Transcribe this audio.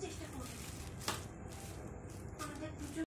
চেষ্টা